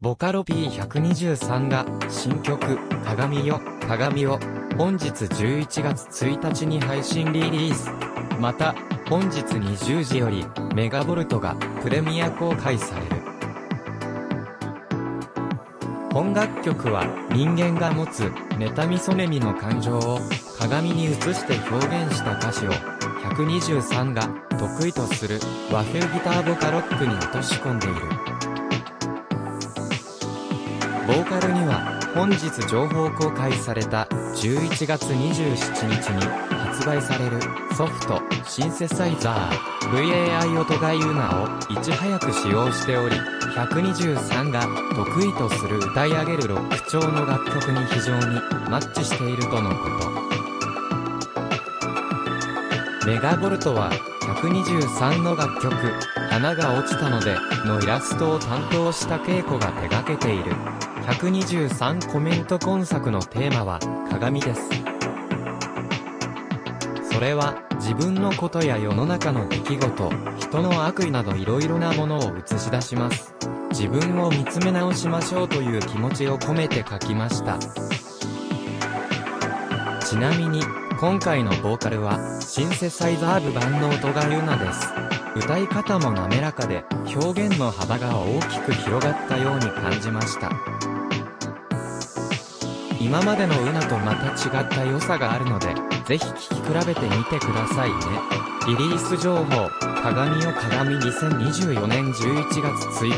ボカロ P123 が新曲鏡よ鏡を本日11月1日に配信リリース。また、本日20時よりメガボルトがプレミア公開される。本楽曲は人間が持つ妬みそねみの感情を鏡に映して表現した歌詞を123が得意とする和風ギターボカロックに落とし込んでいる。ボーカルには、本日情報公開された11月27日に発売されるソフトシンセサイザー VAI 音がユナをいち早く使用しており、123が得意とする歌い上げるロック調の楽曲に非常にマッチしているとのこと。メガボルトは123の楽曲、花が落ちたのでのイラストを担当した稽古が手掛けている。123コメント今作のテーマは、鏡です。それは、自分のことや世の中の出来事、人の悪意など色々なものを映し出します。自分を見つめ直しましょうという気持ちを込めて書きました。ちなみに、今回のボーカルは、シンセサイザー部版の音がユナです。歌い方も滑らかで、表現の幅が大きく広がったように感じました。今までのウナとまた違った良さがあるので、ぜひ聴き比べてみてくださいね。リリース情報、鏡よ鏡2024年11月1日、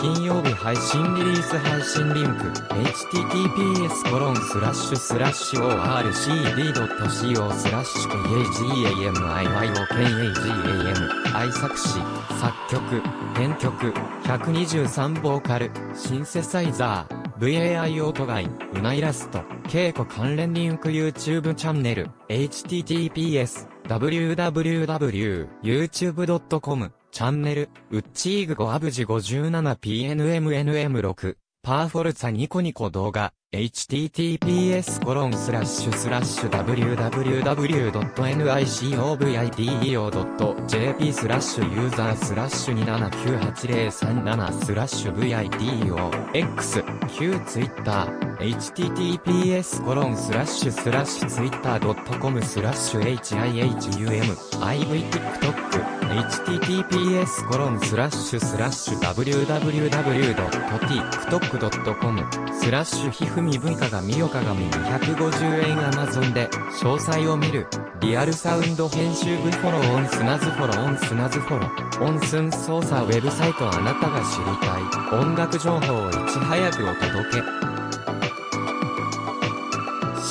金曜日配信リリース配信リンク、https コロンスラッシュスラッシュ orcd.co スラッシュ kagamiyokenagam 愛作詞、作曲、編曲、123ボーカル、シンセサイザー、VAI オートガイ、ウナイラスト、稽古関連リンク YouTube チャンネル、https www.youtube.com チャンネル、ウッチーグ5アブジ 57pnmnm6 パーフォルツァニコニコ動画、https コロンスラッシュスラッシュ www.nicovideo.jp スラッシュユーザースラッシュ2798037スラッシュ V I D O x q ツイッター https コロンスラッシュスラッシュツイッター .com スラッシュ hihum ivtiktok https コロンスラッシュスラッシュ www.tiktok.com スラッシュひふみ文化がみよかがみ250円アマゾンで詳細を見る。リアルサウンド編集部フォローオンスナズフォローオンスナズフォロー。オンスン操作ウェブサイトあなたが知りたい。音楽情報をいち早くお届け。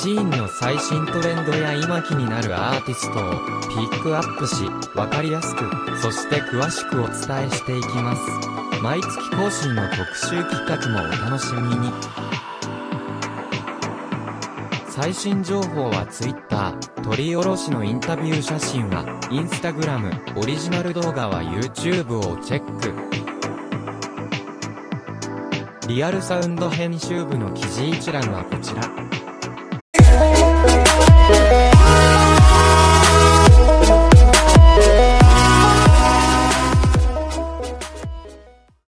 シーンの最新トレンドや今気になるアーティストをピックアップし、わかりやすく、そして詳しくお伝えしていきます。毎月更新の特集企画もお楽しみに。最新情報は Twitter、取り下ろしのインタビュー写真は Instagram、オリジナル動画は YouTube をチェック。リアルサウンド編集部の記事一覧はこちら。